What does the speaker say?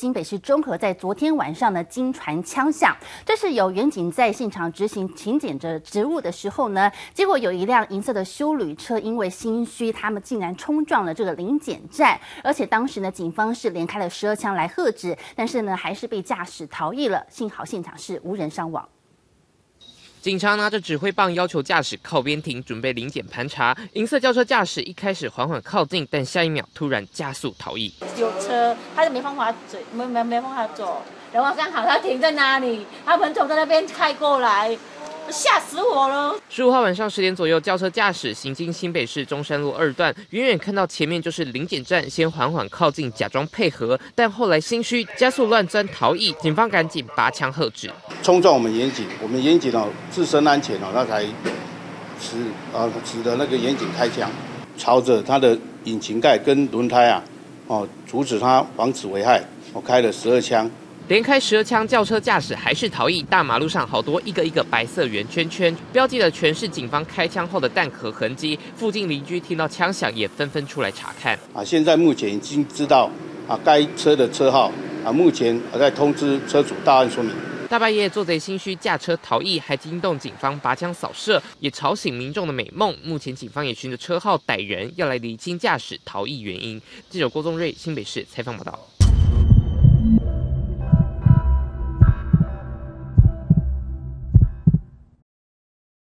新北市中和在昨天晚上呢惊传枪响，这是有远警在现场执行勤检着职务的时候呢，结果有一辆银色的修旅车因为心虚，他们竟然冲撞了这个临检站，而且当时呢警方是连开了十二枪来喝止，但是呢还是被驾驶逃逸了，幸好现场是无人伤亡。警察拿着指挥棒要求驾驶靠边停，准备临检盘查。银色轿车驾驶一开始缓缓靠近，但下一秒突然加速逃逸。有车，他就没办法走，没没没办法走。然后刚好他停在哪里，他们从那边开过来。吓死我了！十五号晚上十点左右，轿车驾驶行经新北市中山路二段，远远看到前面就是临检站，先缓缓靠近，假装配合，但后来心虚，加速乱钻逃逸，警方赶紧拔枪喝止。冲撞我们严谨，我们严谨哦自身安全哦，那才使啊使得那个严谨开枪，朝着他的引擎盖跟轮胎啊哦阻止他，防止危害，我开了十二枪。连开十二枪，轿车驾驶还是逃逸。大马路上好多一个一个白色圆圈圈，标记的全是警方开枪后的弹壳痕迹。附近邻居听到枪响，也纷纷出来查看。啊，现在目前已经知道啊该车的车号啊，目前还在通知车主到案说明。大半夜做贼心虚，驾车逃逸，还惊动警方拔枪扫射，也吵醒民众的美梦。目前警方也循着车号逮人，要来厘清驾驶逃逸原因。记者郭宗瑞新北市采访报道。